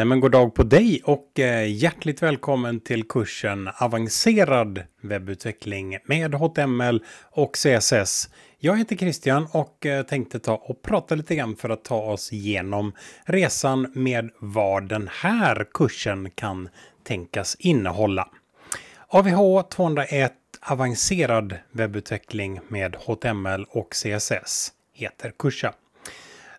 Nej men god dag på dig och eh, hjärtligt välkommen till kursen Avancerad webbutveckling med HTML och CSS. Jag heter Christian och eh, tänkte ta och prata lite grann för att ta oss igenom resan med vad den här kursen kan tänkas innehålla. AVH 201 Avancerad webbutveckling med HTML och CSS heter kursen.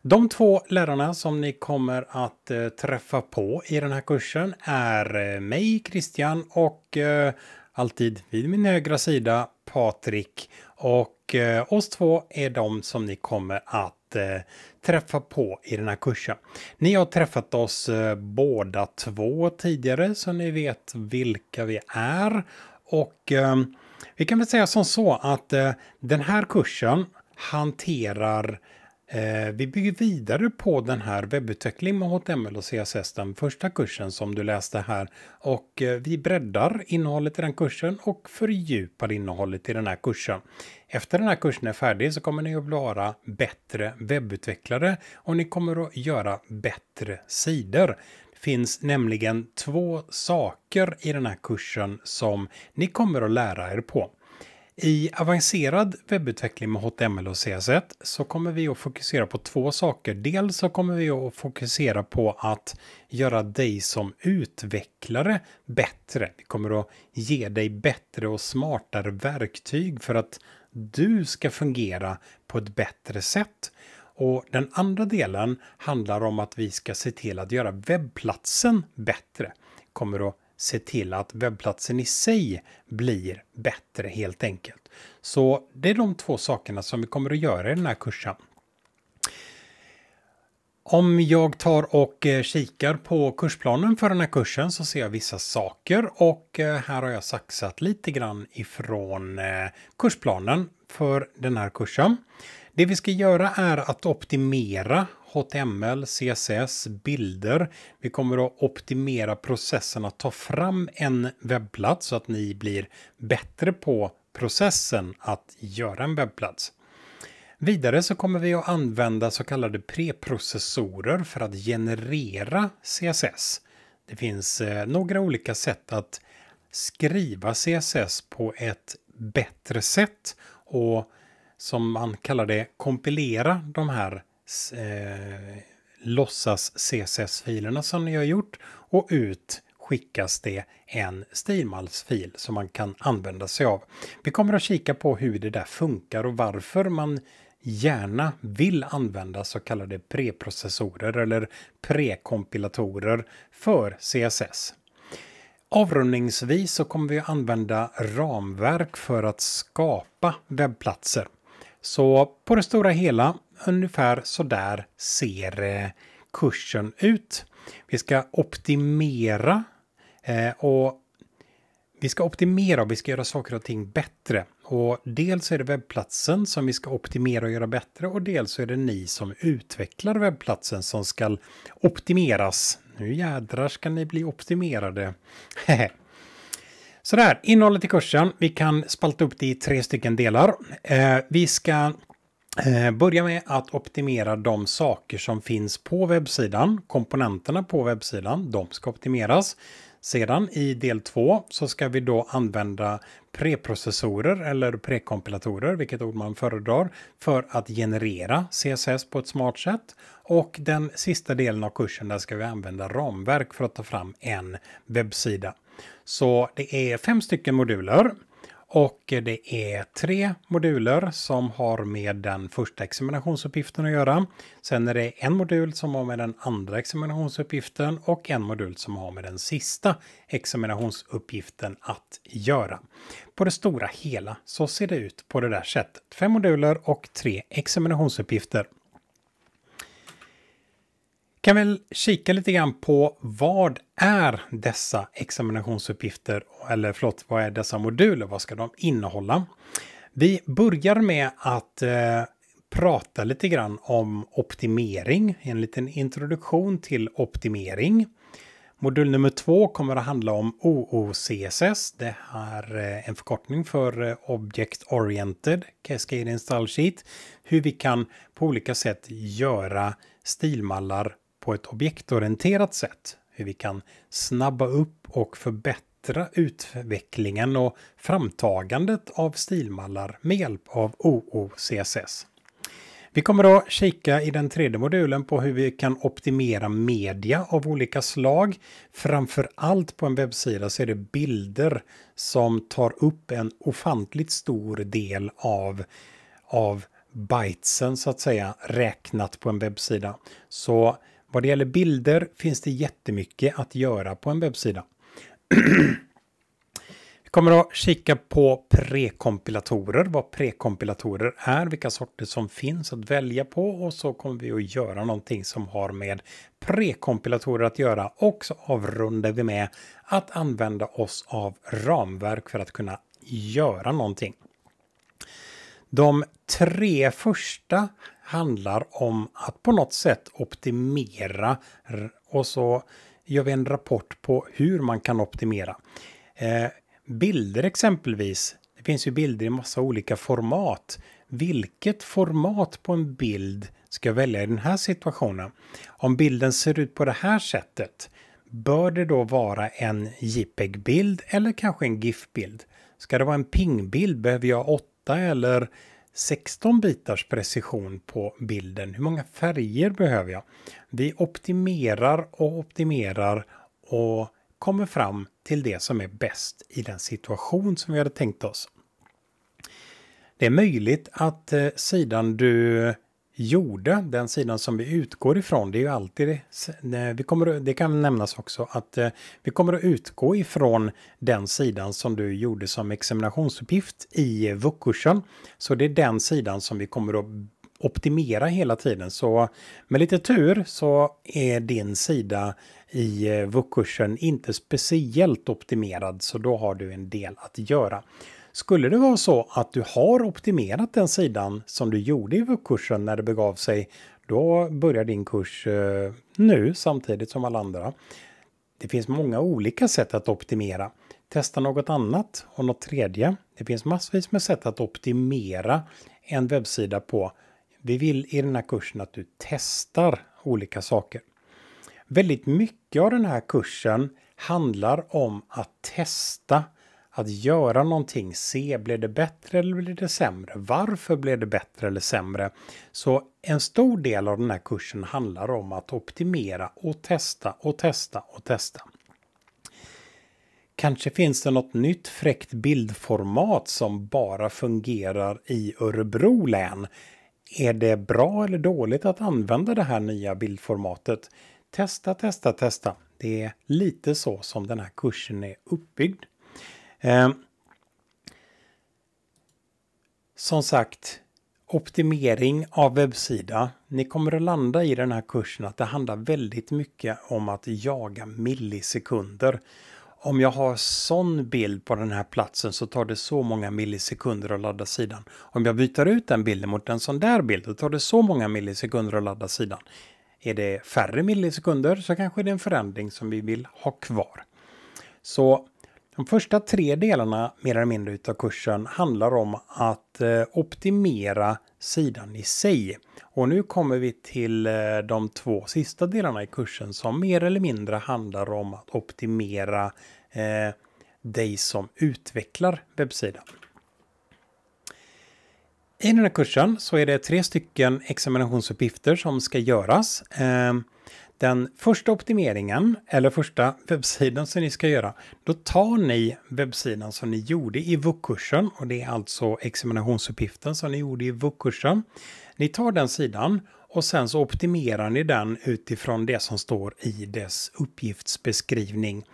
De två lärarna som ni kommer att eh, träffa på i den här kursen är eh, mig, Christian, och eh, alltid vid min högra sida Patrik. Och eh, oss två är de som ni kommer att eh, träffa på i den här kursen. Ni har träffat oss eh, båda två tidigare så ni vet vilka vi är. Och eh, vi kan väl säga som så att eh, den här kursen hanterar Eh, Eh, vi bygger vidare på den här webbutveckling med HTML och CSS, den första kursen som du läste här. Och eh, vi breddar innehållet i den kursen och fördjupar innehållet i den här kursen. Efter den här kursen är färdig så kommer ni att vara bättre webbutvecklare och ni kommer att göra bättre sidor. Det finns nämligen två saker i den här kursen som ni kommer att lära er på. I avancerad webbutveckling med HTML och CSS så kommer vi att fokusera på två saker. Dels så kommer vi att fokusera på att göra dig som utvecklare bättre. Vi kommer att ge dig bättre och smartare verktyg för att du ska fungera på ett bättre sätt. Och den andra delen handlar om att vi ska se till att göra webbplatsen bättre. Kommer att se till att webbplatsen i sig blir bättre helt enkelt. Så det är de två sakerna som vi kommer att göra i den här kursen. Om jag tar och eh, kikar på kursplanen för den här kursen så ser jag vissa saker och eh, här har jag saxat lite grann ifrån eh, kursplanen för den här kursen. Det vi ska göra är att optimera HTML, CSS, bilder. Vi kommer att optimera processen att ta fram en webbplats så att ni blir bättre på processen att göra en webbplats. Vidare så kommer vi att använda så kallade preprocessorer för att generera CSS. Det finns eh, några olika sätt att skriva CSS på ett bättre sätt och som man kallar det kompilera de här eh, låtsas CSS-filerna som ni har gjort och ut skickas det en stilmalsfil som man kan använda sig av. Vi kommer att kika på hur det där funkar och varför man gärna vill använda så kallade preprocessorer eller prekompilatorer för CSS. Avrundningsvis så kommer vi att använda ramverk för att skapa webbplatser. Så på det stora hela, ungefär så där ser eh, kursen ut. Vi ska optimera eh, och vi ska optimera och vi ska göra saker och ting bättre. Och dels är det webbplatsen som vi ska optimera och göra bättre och dels är det ni som utvecklar webbplatsen som ska optimeras. Nu jädrar ska ni bli optimerade. Sådär, innehållet i kursen. Vi kan spalta upp det i tre stycken delar. Eh, vi ska eh, börja med att optimera de saker som finns på webbsidan. Komponenterna på webbsidan, de ska optimeras. Sedan i del två så ska vi då använda preprocessorer eller prekompilatorer, vilket ord man föredrar, för att generera CSS på ett smart sätt. Och den sista delen av kursen där ska vi använda ramverk för att ta fram en webbsida. Så det är fem stycken moduler. Och det är tre moduler som har med den första examinationsuppgiften att göra. Sen är det en modul som har med den andra examinationsuppgiften och en modul som har med den sista examinationsuppgiften att göra. På det stora hela så ser det ut på det där sättet. Fem moduler och tre examinationsuppgifter kan väl kika lite grann på vad är dessa examinationsuppgifter, eller förlåt, vad är dessa moduler, vad ska de innehålla? Vi börjar med att eh, prata lite grann om optimering, en liten introduktion till optimering. Modul nummer två kommer att handla om OOCSS. Det är eh, en förkortning för eh, Object Oriented Cascade Install Sheet. Hur vi kan på olika sätt göra stilmallar på ett objektorienterat sätt. hur vi kan snabba upp och förbättra utvecklingen och framtagandet av stilmallar med hjälp av OOCSS. Vi kommer att kika i den tredje modulen på hur vi kan optimera media av olika slag. Framför allt på en webbsida så är det bilder som tar upp en ofantligt stor del av, av bytesen så att säga räknat på en webbsida. Så vad det gäller bilder finns det jättemycket att göra på en webbsida. Vi kommer att kika på prekompilatorer, vad prekompilatorer är, vilka sorter som finns att välja på och så kommer vi att göra någonting som har med prekompilatorer att göra och så avrundar vi med att använda oss av ramverk för att kunna göra någonting. De tre första handlar om att på något sätt optimera och så gör vi en rapport på hur man kan optimera. Eh, Bilder exempelvis. Det finns ju bilder i massa olika format. Vilket format på en bild ska jag välja i den här situationen? Om bilden ser ut på det här sättet, bör det då vara en JPEG-bild eller kanske en GIF-bild? Ska det vara en PING-bild behöver jag 8 eller 16 bitars precision på bilden. Hur många färger behöver jag? Vi optimerar och optimerar och kommer fram till det som är bäst i den situation som vi hade tänkt oss. Det är möjligt att eh, sidan du gjorde, den sidan som vi utgår ifrån, det är ju alltid, vi kommer, det kan nämnas också att eh, vi kommer att utgå ifrån den sidan som du gjorde som examinationsuppgift i VUC-kursen. Så det är den sidan som vi kommer att optimera hela tiden. Så med lite tur så är din sida i eh, VUC-kursen inte speciellt optimerad så då har du en del att göra. Skulle det vara så att du har optimerat den sidan som du gjorde i kursen när det begav sig, då börjar din kurs eh, nu samtidigt som alla andra. Det finns många olika sätt att optimera. Testa något annat och något tredje. Det finns massvis med sätt att optimera en webbsida på. Vi vill i den här kursen att du testar olika saker. Väldigt mycket av den här kursen handlar om att testa, att göra någonting, se blir det bättre eller blir det sämre? Varför blir det bättre eller sämre? Så en stor del av den här kursen handlar om att optimera och testa och testa och testa. Kanske finns det något nytt fräckt bildformat som bara fungerar i Örebro län. Är det bra eller dåligt att använda det här nya bildformatet? Testa, testa, testa. Det är lite så som den här kursen är uppbyggd. Eh, som sagt, optimering av webbsida. Ni kommer att landa i den här kursen att det handlar väldigt mycket om att jaga millisekunder. Om jag har sån bild på den här platsen så tar det så många millisekunder att ladda sidan. Om jag byter ut den bilden mot en sån där bild då tar det så många millisekunder att ladda sidan. Är det färre millisekunder så kanske det är en förändring som vi vill ha kvar. Så de första tre delarna mer eller mindre utav kursen handlar om att eh, optimera sidan i sig. Och nu kommer vi till eh, de två sista delarna i kursen som mer eller mindre handlar om att optimera eh, dig som utvecklar webbsidan. I den här kursen så är det tre stycken examinationsuppgifter som ska göras. Eh, den första optimeringen, eller första webbsidan som ni ska göra, då tar ni webbsidan som ni gjorde i VUC-kursen och det är alltså examinationsuppgiften som ni gjorde i VUC-kursen. Ni tar den sidan och sen så optimerar ni den utifrån det som står i dess uppgiftsbeskrivning.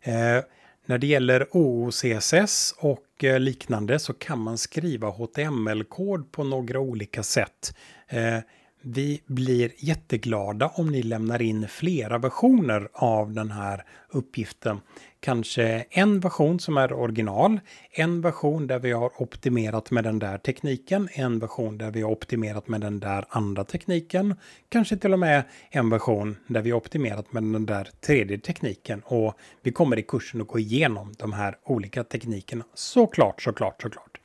Eh, när det gäller OOCSS och eh, liknande så kan man skriva HTML-kod på några olika sätt. Eh, vi blir jätteglada om ni lämnar in flera versioner av den här uppgiften. Kanske en version som är original, en version där vi har optimerat med den där tekniken, en version där vi har optimerat med den där andra tekniken, kanske till och med en version där vi har optimerat med den där tredje tekniken. Och vi kommer i kursen att gå igenom de här olika teknikerna. Såklart, såklart, såklart.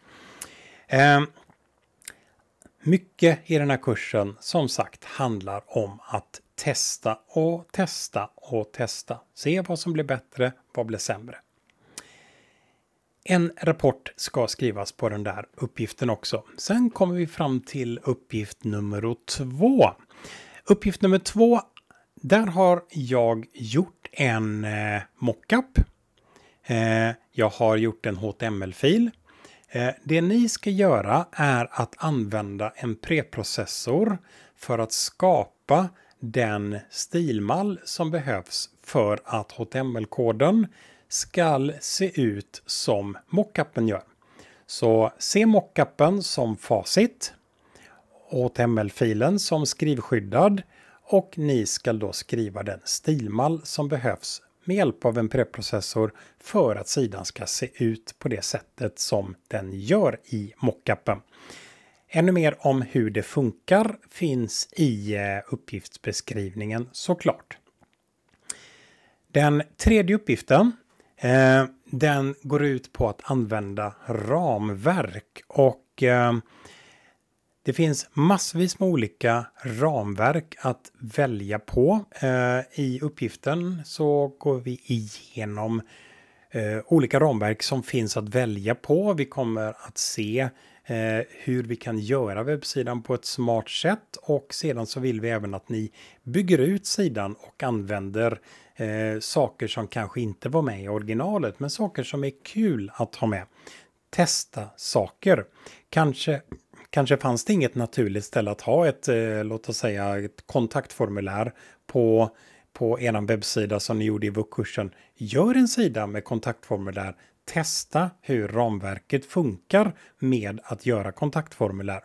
Eh, mycket i den här kursen som sagt handlar om att testa och testa och testa. Se vad som blir bättre, vad blir sämre. En rapport ska skrivas på den där uppgiften också. Sen kommer vi fram till uppgift nummer två. Uppgift nummer två, där har jag gjort en eh, mockup. Eh, jag har gjort en HTML-fil. Eh, det ni ska göra är att använda en preprocessor för att skapa den stilmall som behövs för att HTML-koden ska se ut som mockupen gör. Så se mockupen som facit, HTML-filen som skrivskyddad och ni ska då skriva den stilmall som behövs med hjälp av en preprocessor för att sidan ska se ut på det sättet som den gör i mockupen. Ännu mer om hur det funkar finns i eh, uppgiftsbeskrivningen såklart. Den tredje uppgiften eh, den går ut på att använda ramverk och eh, det finns massvis med olika ramverk att välja på. Eh, I uppgiften så går vi igenom eh, olika ramverk som finns att välja på. Vi kommer att se eh, hur vi kan göra webbsidan på ett smart sätt och sedan så vill vi även att ni bygger ut sidan och använder eh, saker som kanske inte var med i originalet men saker som är kul att ha med. Testa saker. Kanske Kanske fanns det inget naturligt ställe att ha ett, eh, låt oss säga, ett kontaktformulär på, på er webbsida som ni gjorde i VUC-kursen. Gör en sida med kontaktformulär. Testa hur ramverket funkar med att göra kontaktformulär.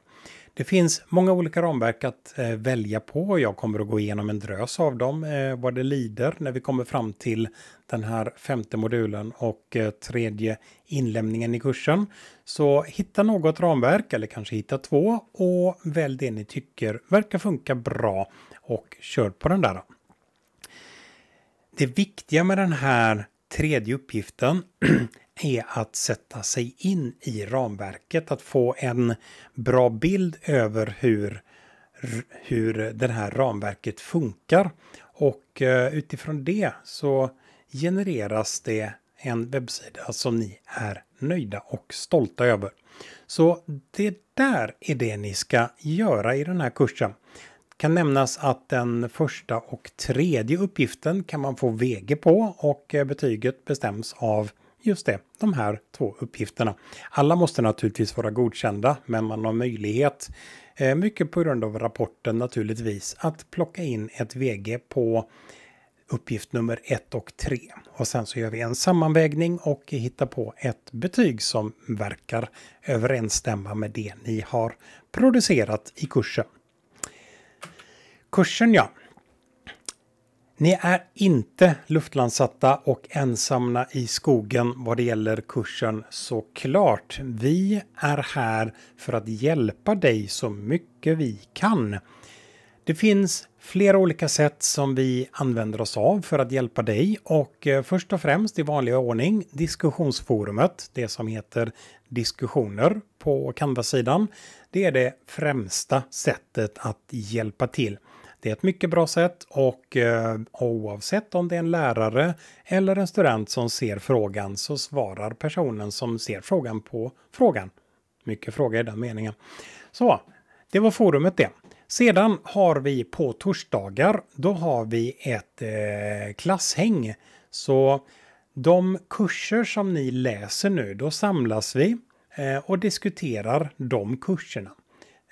Det finns många olika ramverk att eh, välja på. Jag kommer att gå igenom en drös av dem eh, vad det lider när vi kommer fram till den här femte modulen och eh, tredje inlämningen i kursen. Så hitta något ramverk eller kanske hitta två och välj det ni tycker verkar funka bra och kör på den där. Det viktiga med den här tredje uppgiften är att sätta sig in i ramverket, att få en bra bild över hur, hur det här ramverket funkar. Och eh, utifrån det så genereras det en webbsida som ni är nöjda och stolta över. Så det där är det ni ska göra i den här kursen. Kan nämnas att den första och tredje uppgiften kan man få VG på och eh, betyget bestäms av just det, de här två uppgifterna. Alla måste naturligtvis vara godkända, men man har möjlighet, eh, mycket på grund av rapporten naturligtvis, att plocka in ett VG på uppgift nummer 1 och 3. Och sen så gör vi en sammanvägning och hittar på ett betyg som verkar överensstämma med det ni har producerat i kursen. Kursen ja, ni är inte luftlandsatta och ensamma i skogen vad det gäller kursen såklart. Vi är här för att hjälpa dig så mycket vi kan. Det finns flera olika sätt som vi använder oss av för att hjälpa dig och eh, först och främst i vanlig ordning diskussionsforumet, det som heter diskussioner på Canva-sidan. Det är det främsta sättet att hjälpa till. Det är ett mycket bra sätt och eh, oavsett om det är en lärare eller en student som ser frågan så svarar personen som ser frågan på frågan. Mycket fråga i den meningen. Så, det var forumet det. Sedan har vi på torsdagar, då har vi ett eh, klasshäng. Så de kurser som ni läser nu, då samlas vi eh, och diskuterar de kurserna.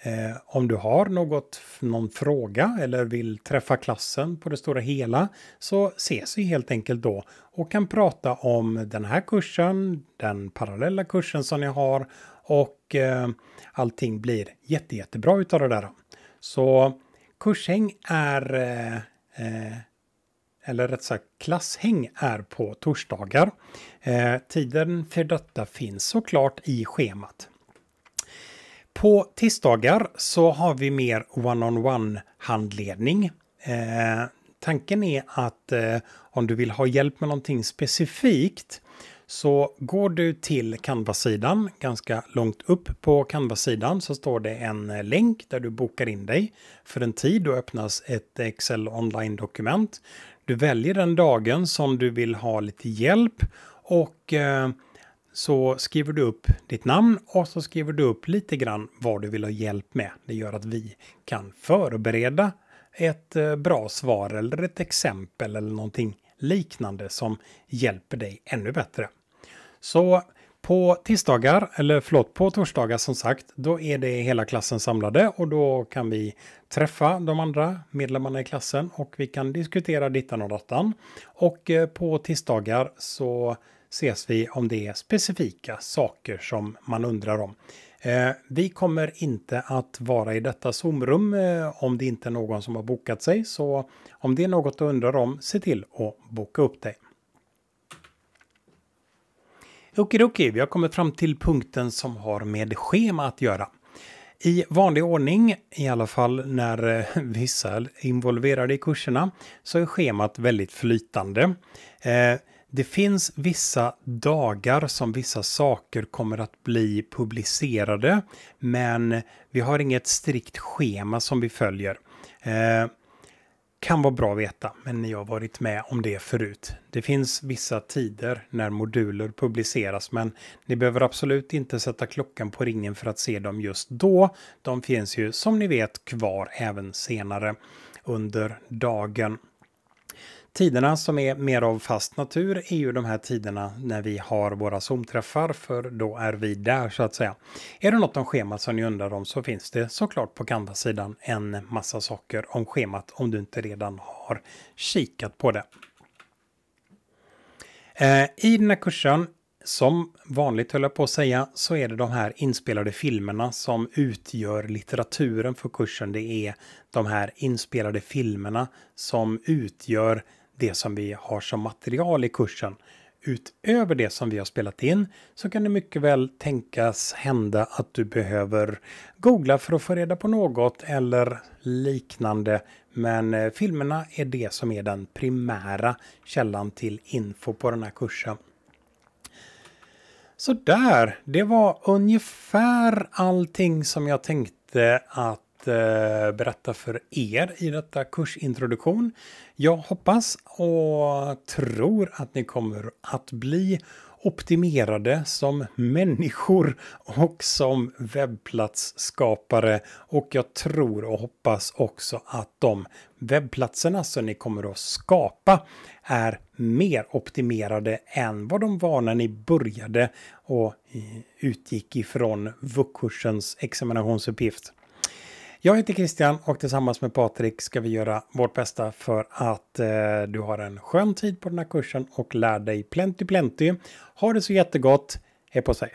Eh, om du har något, någon fråga eller vill träffa klassen på det stora hela så ses vi helt enkelt då och kan prata om den här kursen, den parallella kursen som ni har och eh, allting blir jätte, jättebra utav det där. Så kurshäng är, eh, eh eller rätt sagt klasshäng är på torsdagar. Eh, tiden för detta finns såklart i schemat. På tisdagar så har vi mer one-on-one handledning. Eh, tanken är att eh, om du vill ha hjälp med någonting specifikt Så går du till Canva-sidan, ganska långt upp på Canva-sidan så står det en eh, länk där du bokar in dig för en tid. Då öppnas ett Excel online-dokument. Du väljer den dagen som du vill ha lite hjälp och eh, så skriver du upp ditt namn och så skriver du upp lite grann vad du vill ha hjälp med. Det gör att vi kan förbereda ett eh, bra svar eller ett exempel eller någonting liknande som hjälper dig ännu bättre. Så på tisdagar, eller förlåt, på torsdagar som sagt, då är det hela klassen samlade och då kan vi träffa de andra medlemmarna i klassen och vi kan diskutera dittan och dattan. Och eh, på tisdagar så ses vi om det är specifika saker som man undrar om. Eh, vi kommer inte att vara i detta Zoom-rum eh, om det inte är någon som har bokat sig. Så om det är något du undrar om, se till att boka upp dig. Okidoki, vi har kommit fram till punkten som har med schema att göra. I vanlig ordning, i alla fall när eh, vissa är involverade i kurserna, så är schemat väldigt flytande. Eh, det finns vissa dagar som vissa saker kommer att bli publicerade, men vi har inget strikt schema som vi följer. Eh, kan vara bra att veta, men ni har varit med om det förut. Det finns vissa tider när moduler publiceras, men ni behöver absolut inte sätta klockan på ringen för att se dem just då. De finns ju som ni vet kvar även senare under dagen. Tiderna som är mer av fast natur är ju de här tiderna när vi har våra Zoom-träffar, för då är vi där så att säga. Är det något om schemat som ni undrar om så finns det såklart på Canva-sidan en massa saker om schemat om du inte redan har kikat på det. Eh, I den här kursen som vanligt höll jag på att säga så är det de här inspelade filmerna som utgör litteraturen för kursen. Det är de här inspelade filmerna som utgör det som vi har som material i kursen. Utöver det som vi har spelat in så kan det mycket väl tänkas hända att du behöver googla för att få reda på något eller liknande. Men eh, filmerna är det som är den primära källan till info på den här kursen. Så där, det var ungefär allting som jag tänkte att Eh, berätta för er i detta kursintroduktion. Jag hoppas och tror att ni kommer att bli optimerade som människor och som webbplatsskapare. Och jag tror och hoppas också att de webbplatserna som ni kommer att skapa är mer optimerade än vad de var när ni började och utgick ifrån VUC-kursens examinationsuppgift. Jag heter Christian och tillsammans med Patrik ska vi göra vårt bästa för att eh, du har en skön tid på den här kursen och lär dig plenty plenty. Ha det så jättegott. Hej på sig!